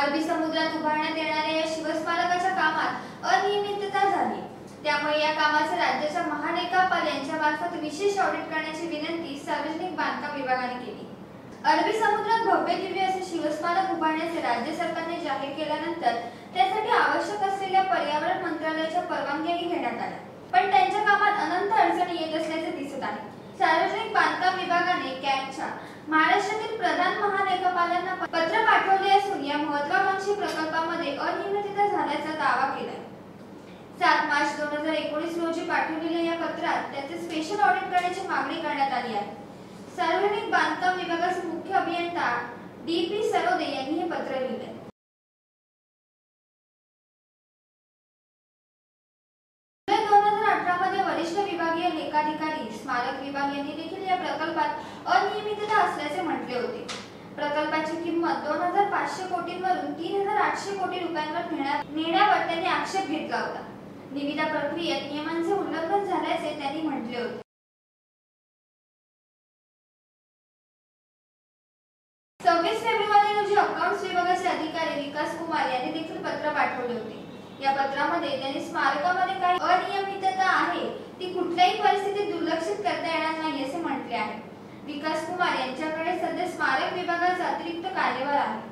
अरबी समुद्रात उभारण्यात येणाऱ्या या शिवस्मारकाच्या कामात अनियमितता झाली. त्यामुळे या कामाचे राज्याच्या महालेखापाल यांच्या मार्फत विशेष ऑडिट करण्याची विनंती सार्वजनिक बांधकाम विभागाने केली. अरबी समुद्रात भव्य दिव्य असे शिवस्मारक उभारण्याचे राज्य सरकारने जाहीर केल्यानंतर त्यासाठी आवश्यक असलेल्या पर्यावरण मंत्रालयाच्या परवानग्याही घेण्यात आल्या. पण त्यांच्या कामात अनंत अडचणी येत असल्याचे दिसत आहे. सार्वजनिक बांधकाम विभागाने कॅगच्या महाराष्ट्रातील प्रधान महालेखापालांना पत्र पाठवले असून या महत्वाकांक्षी प्रकल्पामध्ये अनियमितता झाल्याचा दावा केलाय. सात मार्च दोन हजार एकोणीस रोजी पाठवलेल्या या पत्रात त्याचे स्पेशल ऑडिट करण्याची मागणी करण्यात आली आहे. सार्वजनिक बांधकाम विभागाचे मुख्य अभियंता डी पी सरोदे यांनी हे पत्र लिहिले लेखाधिकारी स्मारक विभाग यांनी देखील या प्रकल्पात अनियमितता असल्याचे म्हटले होते. प्रकल्पाची किंमत दोन हजार पाचशे कोटींवरून तीन हजार आठशे कोटी रुपयांवर नेण्यावर त्यांनी आक्षेप घेतला होता. निविदा प्रक्रियेत नियमांचे उल्लंघन झाल्याचे त्यांनी म्हटले होते सव्वीस फेब्रुवारी रोजी अकाउंट्स विभागाचे अधिकारी विकास कुमार यांनी देखील पत्र पाठवले होते या पत्रामध्ये त्यांनी स्मारकामध्ये काही अनियमितता आहे ती कुठल्याही परिस्थितीत दुर्लक्षित करता येणार नाही असे म्हटले आहे विकास कुमार यांच्याकडे सध्या स्मारक विभागाचा अतिरिक्त कार्यभार आहे.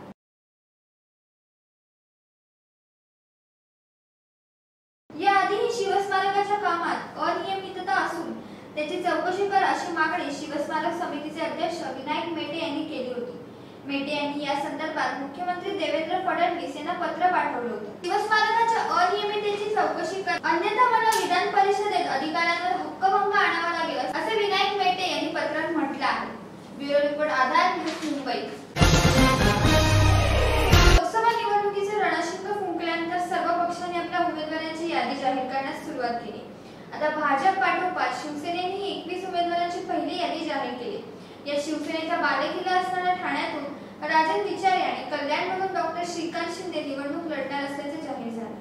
याआधीही शिवस्मारकाच्या कामात अनियमितता असून त्याची चौकशी कर अशी मागणी शिवस्मारक समितीचे अध्यक्ष विनायक मेटे यांनी केली होती. मेटे यांनी या संदर्भात मुख्यमंत्री देवेंद्र फडणवीस यांना पत्र पाठवलं होतं. शिवस्मारकाच्या अनियमिततेची चौकशी कर अन्यथा मला विधान परिषदेत अधिकाऱ्यांवर हक्कभंग आणावा लागेल असे विनायक मेटे यांनी पत्रात सांगितलं आहे. Bureau report Aadhaar news Mumbai. Lok Sabha निवडणुकीचे रणशिंग फुंकल्यानंतर सर्व पक्षांनी आपल्या उमेदवारांची यादी जाहीर करण्यास सुरुवात केली. आता भाजप पाठोपाठ शिवसेनेनेही एकवीस उमेदवारांची पहिली यादी जाहीर केली. या शिवसेनेचा बालेकिल्ला असणाऱ्या ठाण्यातून राजन विचारे आणि कल्याणमधून डॉक्टर श्रीकांत शिंदे निवडणूक लढणार असल्याचे जाहीर झाले.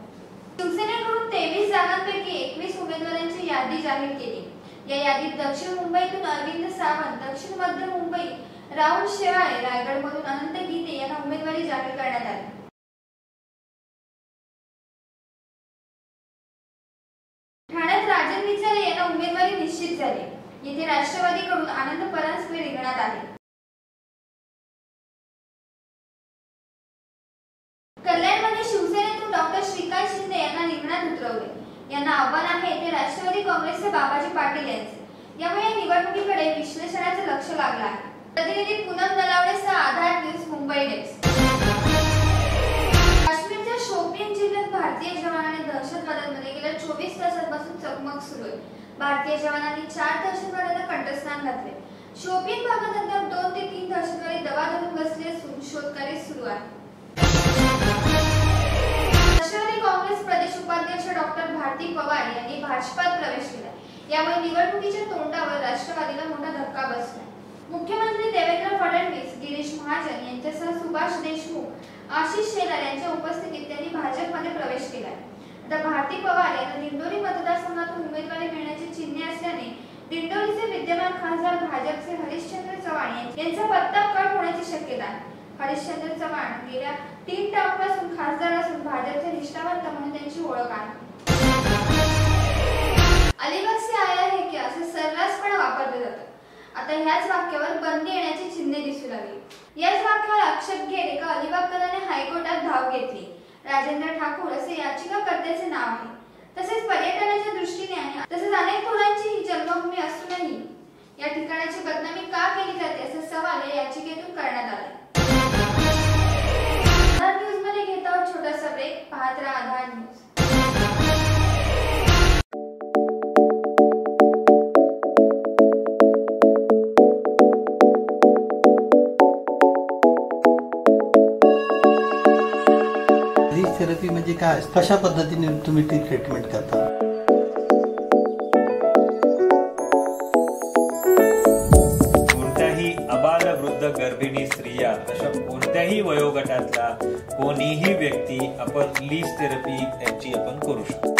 शिवसेनेकडून तेवीस जागांपैकी एकवीस उमेदवारांची यादी जाहीर केली. या यादीत दक्षिण मुंबईतून अरविंद सावंत दक्षिण मध्य मुंबई राहुल शेवाळे रायगडमधून अनंत गीते यांना उमेदवारी जाहीर करण्यात आली. ठाण्यात राजन विचारे यांना उमेदवारी निश्चित झाली. येथे राष्ट्रवादीकडून आनंद परांजपे रिंगणात आले. कल्याणमध्ये शिवसेनेतून डॉक्टर श्रीकांत शिंदे यांना रिंगणात उतरवले यांना आव्हान आहे ते राष्ट्रवादी काँग्रेसचे बाबाजी पाटील यांचे. यामुळे या निवडणुकीकडे विश्लेषणाचे लक्ष लागलं आहे. प्रतिनिधी पूनम नलावडेसह आधार न्यूज मुंबई डेस्क काश्मीरच्या शोपियन जिल्ह्यात भारतीय जवानांनी दहशतवाद्यांमध्ये गेल्या चोवीस तासांपासून चकमक सुरू आहे. भारतीय जवानांनी चार दहशतवाद्यांना कंठस्थान घातले. शोपियन भागात अद्याप दोन ते तीन दहशतवादी दबा धरून बसले असून शोधकार्य सुरू आहे. उपाध्यक्ष डॉक्टर भारती पवार यांनी भाजपात प्रवेश केला यामुळे निवडणुकीच्या तोंडावर राष्ट्रवादीला मोठा धक्का बसला मुख्यमंत्री देवेंद्र फडणवीस गिरीश महाजन यांच्यासह सुभाष देशमुख आशिष शेलार यांच्या उपस्थितीत त्यांनी भाजपमध्ये प्रवेश केला आता भारती पवार यांना दिंडोरी मतदारसंघातून उमेदवारी मिळण्याची चिन्हे असल्याने दिंडोरीचे विद्यमान खासदार भाजप हरिश्चंद्र चव्हाण यांचा पत्ता कट होण्याची शक्यता आहे हरिश्चंद्र चव्हाण गेल्या तीन टर्मपासून खासदार असून भाजपचे निष्ठावंत म्हणून त्यांची ओळख आहे. अलिबागचे आया है क्या असे सर्रासपणे वापरले जातात आता ह्याच वाक्यावर बंदी येण्याची चिन्हे दिसू लागली. याच वाक्यावर आक्षेप घेत एका अलिबागकराने हायकोर्टात धाव घेतली. राजेंद्र ठाकूर असे याचिकाकर्त्याचे नाव आहे. तसेच पर्यटनाच्या दृष्टीने आणि तसेच अनेक थोरांची ही जन्मभूमी असूनही या ठिकाणाची बदनामी का केली जाते असा सवाल या याचिकेतून करण्यात आला आधार न्यूजमध्ये घेत आहोत छोटासा ब्रेक पाहत राहा आधार न्यूज। फिजिक्स थेरपी म्हणजे काय? कशा पद्धतीने तुम्ही ती ट्रीटमेंट करता? कोणत्याही वयोगटातला कोणीही व्यक्ती आपण लीज थेरपी त्यांची आपण करू शकतो.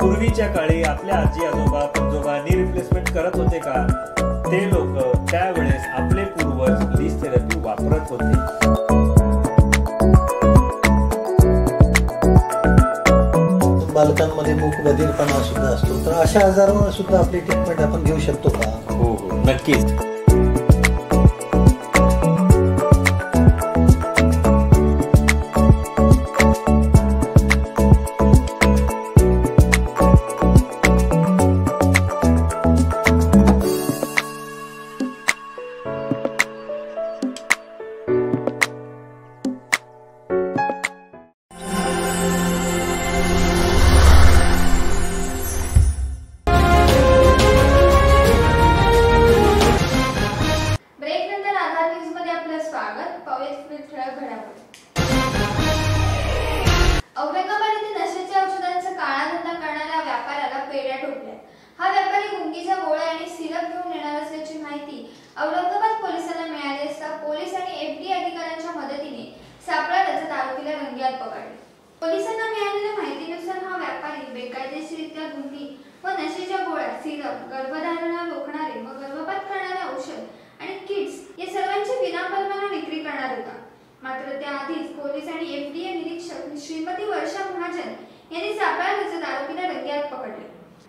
पूर्वीच्या काळी आपल्या आजी आजोबा पंजोबा नी रिप्लेसमेंट करत होते का? ते लोक त्यावेळेस आपले पूर्वज लीज थेरपी वापरत होते. बालकांमध्ये मूक बधीरपणा सुद्धा असतो. तर अशा आजारावर सुद्धा आपली ट्रीटमेंट आपण घेऊ शकतो का? हो हो. नक्कीच.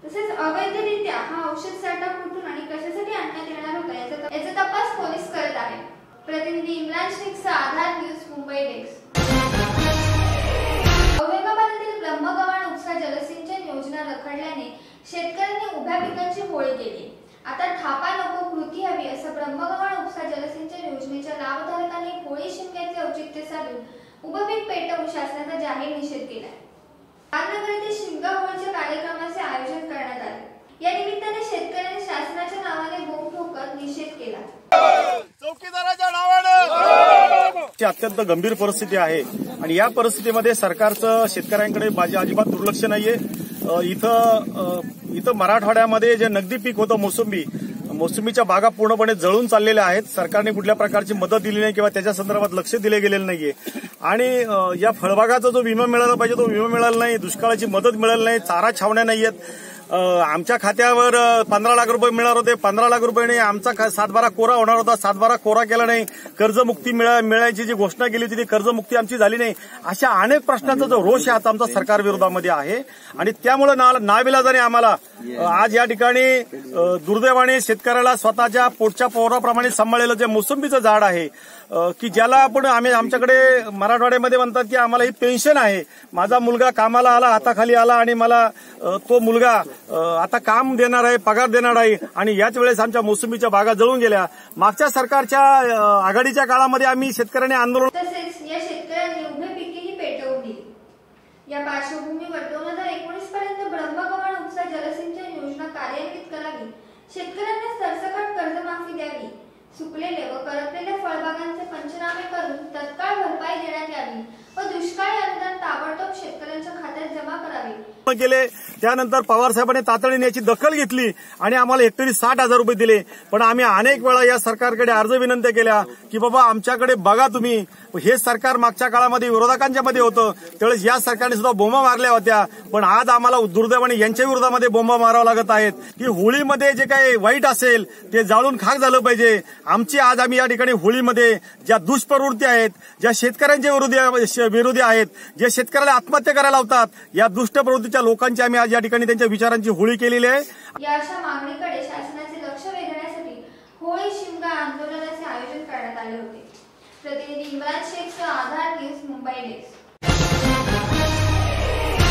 तसेच अवैधरित्या हा औषध साठा कुठून आणि कशासाठी आणण्यात येणार होता याचा याचा तपास पोलीस करत आहे प्रतिनिधी इम्रान शेखचा आधार न्यूज मुंबई डेस्क. औरंगाबादेतील ब्रह्मगव्हाण उपसा जलसिंचन योजना रखडल्याने शेतकऱ्यांनी उभ्या पिकांची होळी केली. आता थापा नको कृती हवी असं ब्रह्मगव्हाण उपसा जलसिंचन योजनेच्या लाभधारकांनी होळी शिमग्याचे औचित्य साधून उभं पीक पेटवून शासनाचा जाहीर निषेध केलाय. रामनगर येथे शिमगा होळीच्या कार्यक्रमाचे आयोजन करण्यात आले. या निमित्ताने शेतकऱ्यांनी शासनाच्या नावाने बोंब ठोकत निषेध केला. चौकीदाराच्या नावानं! ची अत्यंत गंभीर परिस्थिती आहे. आणि या परिस्थितीमध्ये सरकारचं शेतकऱ्यांकडे माझे अजिबात दुर्लक्ष नाहीये. अ, इथं इथं मराठवाड्यामध्ये जे नगदी पीक होतं मोसंबी मोसंबीच्या बागा पूर्णपणे जळून चाललेल्या आहेत. सरकारने कुठल्या प्रकारची मदत दिली नाही किंवा त्याच्या संदर्भात लक्ष दिले गेलेलं नाहीये. आणि या फळबागाचा जो विमा मिळाला पाहिजे तो विमा मिळाला नाही. दुष्काळाची मदत मिळाली नाही. चारा छावण्या नाही आहेत. आमच्या खात्यावर पंधरा लाख रुपये मिळणार होते. पंधरा लाख रुपये नाही आमचा सातबारा कोरा होणार होता. सातबारा कोरा केला नाही. कर्जमुक्ती मिळा- मिळायची जी घोषणा केली होती ती कर्जमुक्ती आमची झाली नाही. अशा अनेक प्रश्नांचा जो रोष आहे आता आमचा सरकार विरोधामध्ये आहे. आणि त्यामुळे ना नाविलाजाने आम्हाला आज या ठिकाणी दुर्दैवाने शेतकऱ्याला स्वतःच्या पोटच्या पोराप्रमाणे सांभाळलेलं जे मोसंबीचं झाड आहे की ज्याला आपण आम्ही आमच्याकडे मराठवाड्यामध्ये म्हणतात की आम्हाला ही पेन्शन आहे. माझा मुलगा कामाला आला हाताखाली आला आणि मला तो मुलगा आता काम देणार आहे पगार देणार आहे आणि याच वेळेस आमच्या मोसंबीच्या बागा जळून गेल्या. मागच्या सरकारच्या आघाडीच्या काळामध्ये आम्ही शेतकऱ्यांनी आंदोलन तसेच या शेतकऱ्यांनी उभे पिकेही पेटवून या पार्श्वभूमीवर दोन हजार एकोणीस पर्यंत ब्रह्मगव्हाण उपसा जलसिंचन योजना कार्यान्वित करावी. शेतकऱ्यांना सरसकट कर्जमाफी द्यावी. सुकलेले व करपलेल्या फळबागांचे पंचनामे करून तत्काळ भरपाई देण्यात यावी व दुष्काळी अनुदान ताबडतोब शेतकऱ्यांच्या खात्यात जमा करावे. केले. त्यानंतर पवार साहेबांनी तातडीने याची दखल घेतली आणि आम्हाला हेक्टरी साठ हजार रुपये दिले. पण आम्ही अनेक वेळा या सरकारकडे अर्ज विनंती केल्या की बाबा आमच्याकडे बघा तुम्ही. हे सरकार मागच्या काळामध्ये विरोधकांच्या मध्ये होतं. त्यावेळेस या सरकारने सुद्धा बोंबा मारल्या होत्या. पण आज आम्हाला दुर्दैवाने यांच्या विरोधामध्ये बोंबा मारावा लागत आहेत. की होळीमध्ये जे काही वाईट असेल ते जाळून खाक झालं पाहिजे. आमची आज आम्ही या ठिकाणी होळीमध्ये ज्या दुष्प्रवृत्ती आहेत ज्या शेतकऱ्यांच्या विरोधी विरोधी आहेत जे शेतकऱ्याला आत्महत्या करायला लावतात या दुष्ट प्रवृत्तीच्या लोकांची आम्ही आज या ठिकाणी त्यांच्या विचारांची होळी केलेली आहे. या अशा मागणीकडे शासनाचे लक्ष वेधण्यासाठी होळी शिमगा आंदोलनाचे आयोजन करण्यात आले होते. प्रतिनिधी इम्रान शेखचा आधार न्यूज मुंबई डेस्क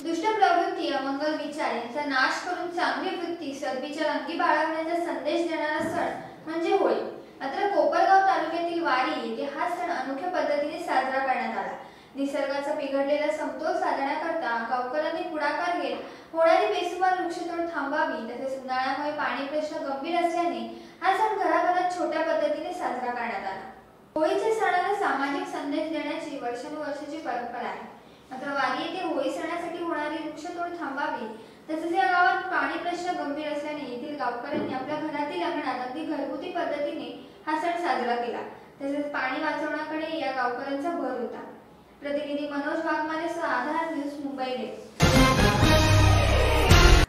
दुष्ट प्रवृत्ती अमंगल विचार यांचा नाश करून चांगली वृत्ती सदबीच्या रंगी बाळगण्याचा संदेश देणारा सण म्हणजे होळी. मात्र कोपरगाव तालुक्यातील वारी येथे हा सण अनोख्या पद्धतीने साजरा करण्यात आला. निसर्गाचा बिघडलेला समतोल साधण्याकरता गावकऱ्यांनी पुढाकार घेत होणारी बेसुमार वृक्षतोड थांबावी तसेच उन्हाळ्यामुळे पाणी प्रश्न गंभीर असल्याने हा सण घराघरात छोट्या पद्धतीने साजरा करण्यात आला. होळीच्या सणाला सामाजिक संदेश देण्याची वर्षानुवर्षाची परंपरा आहे. मात्र वारी येथे होळी सणासाठी होणारी वृक्षतोड थांबावी तसेच या गावात पाणी प्रश्न गंभीर असल्याने येथील गावकऱ्यांनी आपल्या घरातील अंगणात अगदी घरगुती पद्धतीने हा सण साजरा केला. तसेच पाणी वाचवण्याकडे या गावकऱ्यांचा भर होता. प्रतिनिधी मनोज वाघमारे आधार न्यूज मुंबई ने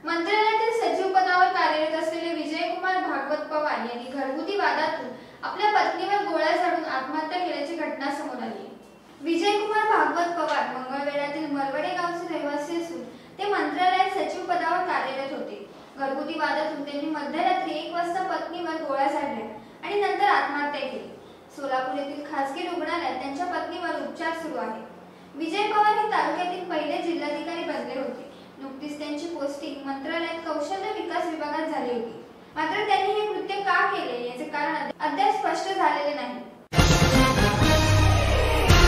मंत्रालयातील सचिव पदावर कार्यरत असलेले विजयकुमार भागवत पवार यांनी घरगुती वादातून आपल्या पत्नीवर गोळ्या झाडून आत्महत्या केल्याची घटना समोर आली. विजयकुमार भागवत पवार मंगळवेढ्यातील मरवडे गावचे रहिवासी असून ते मंत्रालयात सचिव पदावर कार्यरत होते. घरगुती वादातून त्यांनी मध्यरात्री एक वाजता पत्नीवर गोळ्या झाडल्या आणि नंतर आत्महत्या केली. सोलापूर येथील खासगी रुग्णालयात त्यांच्या पत्नीवर उपचार सुरू आहे. विजय पवार हे तालुक्यातील पहिले जिल्हाधिकारी बनले होते नुकतीच त्यांची पोस्टिंग मंत्रालयात कौशल्य विकास विभागात झाली होती मात्र त्यांनी हे कृत्य का केले याचे कारण अद्या- अद्याप स्पष्ट झालेले नाही.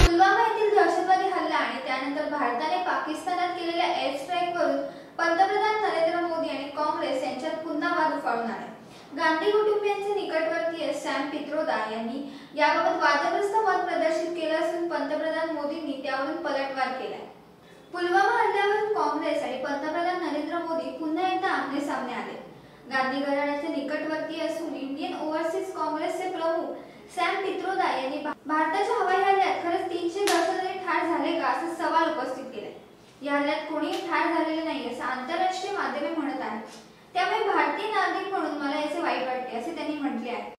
पुलवामा येथील दहशतवादी हल्ला आणि त्यानंतर भारताने पाकिस्तानात केलेल्या एअर स्ट्राईकवरून पंतप्रधान नरेंद्र मोदी आणि काँग्रेस यांच्यात पुन्हा वाद उफाळणार आहे गांधी कुटुंबियांचे निकटवर्तीय सॅम पित्रोदा यांनी याबाबत वादग्रस्त मत प्रदर्शित केलं असून पंतप्रधान मोदींनी त्यावरून पलटवार केलाय. पुलवामा हल्ल्यावरून काँग्रेस आणि पंतप्रधान नरेंद्र मोदी पुन्हा एकदा आमने सामने आले. गांधी घराण्याचे निकटवर्तीय असून इंडियन ओव्हरसीज काँग्रेसचे प्रमुख सॅम पित्रोदा यांनी भारताच्या हवाई हल्ल्यात खरंच तीनशे दहशतवादी ठार झाले का असा सवाल उपस्थित केलाय. या हल्ल्यात कोणीही ठार झालेले नाही असं आंतरराष्ट्रीय माध्यमे म्हणत आहेत. त्यामुळे भारतीय नागरिक म्हणून मला याचे वाईट वाटते असे त्यांनी म्हटले आहे.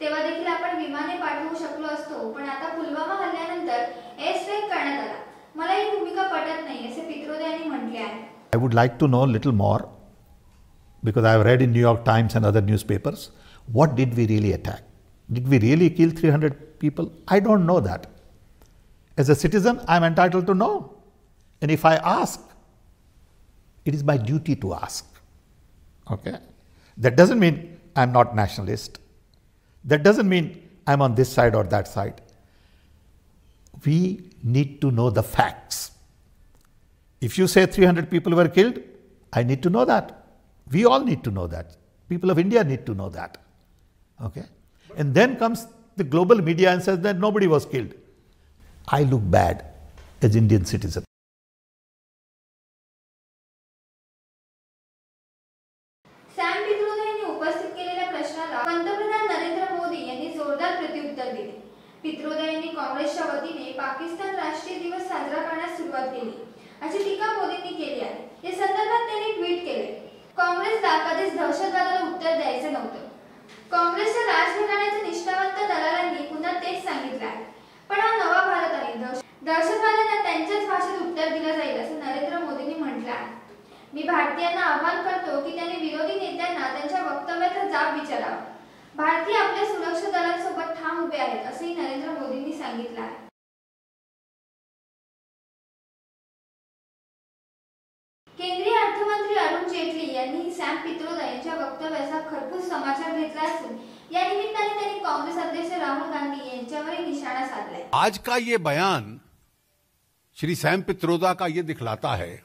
तेव्हा देखील आपण विमाने पाठवू शकलो असतो पण आता पुलवामा हल्ल्यानंतर एअर स्ट्राईक करण्यात आला मला ही भूमिका पटत नाही असे पित्रोदा यांनी म्हटले आहे I would like to know a little more because I have read in New York Times and other newspapers. What did we really attack? Did we really kill 300 people? I don't know that. As a citizen, I'm entitled to know. And if I ask, it is my duty to ask. Okay? That doesn't mean I'm not nationalist. That doesn't mean I'm on this side or that side. We need to know the facts. If you say 300 people were killed, I need to know that. We all need to know that. People of India need to know that. Okay? And then comes the global media and says that nobody was killed. I look bad as Indian citizen. काँग्रेसला कधीच दहशतवादाला उत्तर द्यायचं नव्हतं. काँग्रेसच्या राजघराण्याच्या निष्ठावंत दलालांनी पुन्हा तेच सांगितलं आहे. पण हा नवा भारत आहे. दहशतवाद्यांना त्यांच्याच भाषेत उत्तर दिलं जाईल असं नरेंद्र मोदींनी म्हटलं आहे. मी भारतीयांना आवाहन करतो की त्यांनी विरोधी नेत्यांना त्यांच्या वक्तव्याचा जाब विचारावा. भारतीय आपल्या सुरक्षा दलांसोबत ठाम उभे आहेत असंही नरेंद्र मोदींनी सांगितलं आहे. राहुल गांधी आज का ये बयान श्री सैम पित्रोदा का ये दिखलाता है?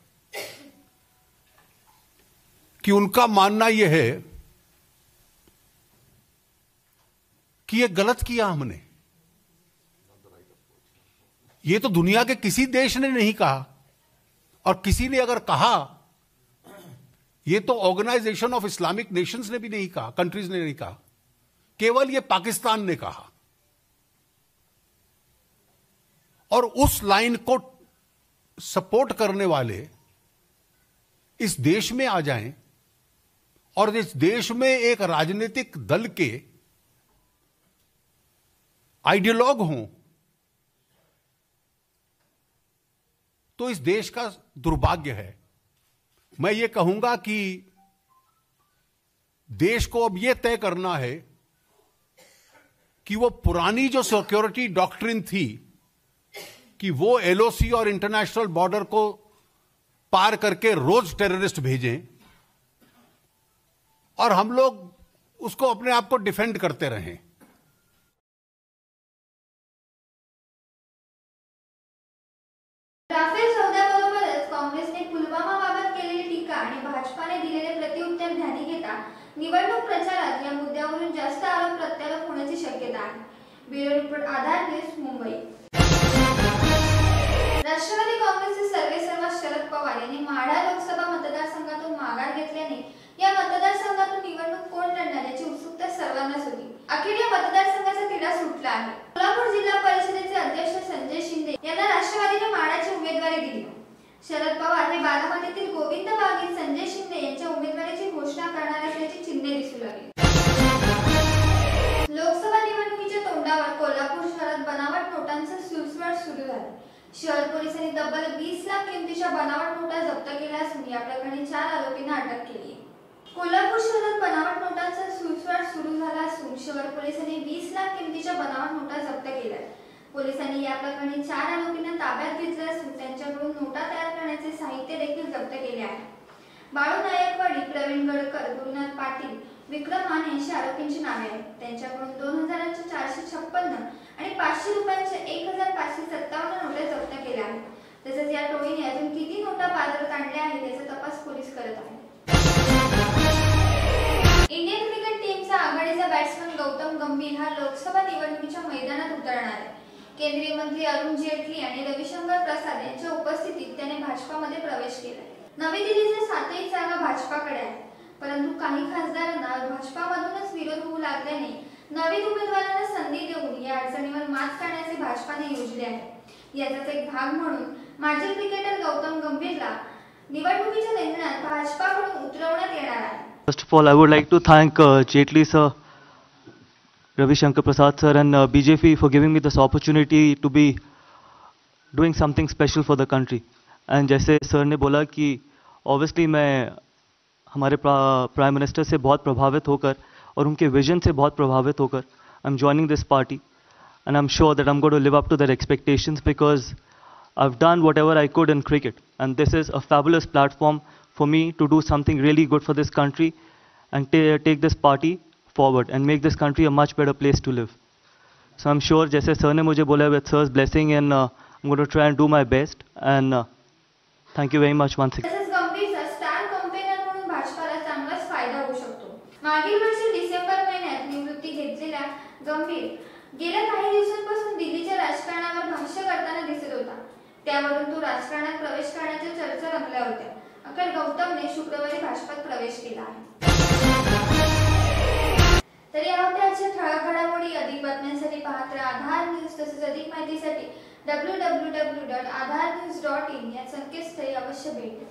कि उनका मानना यह है कि ये गलत किया हमने। ये तो दुनिया के किसी देश ने नहीं कहा। और किसी ने अगर कहा ये तो ऑर्गेनाइजेशन ऑफ़ इस्लामिक नेशंस ने भी नहीं कहा, कंट्रीज़ ने नहीं कहा। केवल ये पाकिस्तान ने कहा। और उस लाइन को सपोर्ट करने वाले इस देश में आ जाएँ और इस देश में एक राजनीतिक दल के आइडियोलॉग हों तो इस देश का दुर्भाग्य है। मैं ये कहूँगा कि देश को अब यह तय करना है कि वो पुरानी जो सिक्योरिटी डॉक्ट्रिन थी, कि वो एलओसी और इंटरनेशनल बॉर्डर को पार करके रोज टेररिस्ट भेजें और हम लोग उसको अपने आप को डिफेंड करते रहें। राफेल निवडणूक प्रचारात या मुद्द्यावरून जास्त आरोप प्रत्यारोप होण्याची शक्यता आहे. Bureau report Aadhaar news Mumbai. Rashtravadi काँग्रेसचे सर्वेसर्वा शरद पवार यांनी माढा लोकसभा मतदारसंघातून माघार घेतल्याने या मतदारसंघातून निवडणूक कोण लढणार याची शहर पोलिसांनी तब्बल वीस लाख किमतीच्या बनावट नोटा जप्त केल्या असून या प्रकरणी चार आरोपींना अटक केली कोल्हापूर शहरात बनावट नोटांचा सुळसुळाट सुरू झाला असून शहर पोलिसांनी वीस लाख किमतीच्या बनावट नोटा जप्त केल्या पोलिसांनी या प्रकरणी चार आरोपींना ताब्यात घेतलं असून त्यांच्याकडून नोटा तयार करण्याचे साहित्य देखील जप्त केले आहे. बाळू नायकवाडी प्रवीण गडकर गुरुनाथ पाटील विक्रम माने अशी आरोपींची नावे आहेत. त्यांच्याकडून दोन हजाराच्या चारशे छप्पन्न आणि पाचशे रुपयांच्या एक हजार पाचशे सत्तावन्न नोटा जप्त केल्या आहेत. तसेच या टोळीने अजून किती नोटा बाजारात आणल्या आहेत याचा तपास पोलीस करत आहेत. इंडियन क्रिकेट टीमचा आघाडीचा बॅट्समन गौतम गंभीर हा लोकसभा निवडणुकीच्या मैदानात उतरणार आहे. केंद्रीय मंत्री अरुण जेटली आणि रविशंकर प्रसाद यांच्या उपस्थितीत त्याने भाजपामध्ये प्रवेश केला नवी दिल्लीच्या सातही जागा भाजपाकडे आहेत. परंतु काही खासदारांना भाजपामधूनच विरोध होऊ लागल्याने नवीन उम्मीदवार संधि देवी अड़चणी मत कर भाजपा ने योजले एक भाग मजी क्रिकेटर गौतम गंभीर निवणुकी भाजपा कड़ी उतरव first of all I would like to thank Jaitley sir Ravishankar Prasad sir and BJP for giving me this opportunity to be doing something special for the country and जैसे सर ने बोला कि obviously मैं हमारे prime minister से बहुत प्रभावित होकर और उनके विजन से बहुत प्रभावित होकर I am joining this party and I'm sure that I'm going to live up to their expectations because I've done whatever I could in cricket, and this is a fabulous platform for me to do something really good for this country and ta- take this party forward and make this country a much better place to live. So I'm sure, जैसे sir ने मुझे बोला blessing, and uh, I'm going to try and do my best. And uh, thank you very much once again. गंभीर गेल्या काही दिवसांपासून दिल्लीच्या राजकारणावर भाष्य करताना दिसत होता. त्यावरून तो राजकारणात प्रवेश करण्याच्या चर्चा रंगल्या होत्या. अखेर गौतमने शुक्रवारी भाजपात प्रवेश केला आहे. तर या होत्या आजच्या ठळक घडामोडी अधिक बातम्यांसाठी पाहत राहा आधार न्यूज तसेच अधिक माहितीसाठी W W W dot Aadhaar news dot in या संकेतस्थळी अवश्य भेट द्या.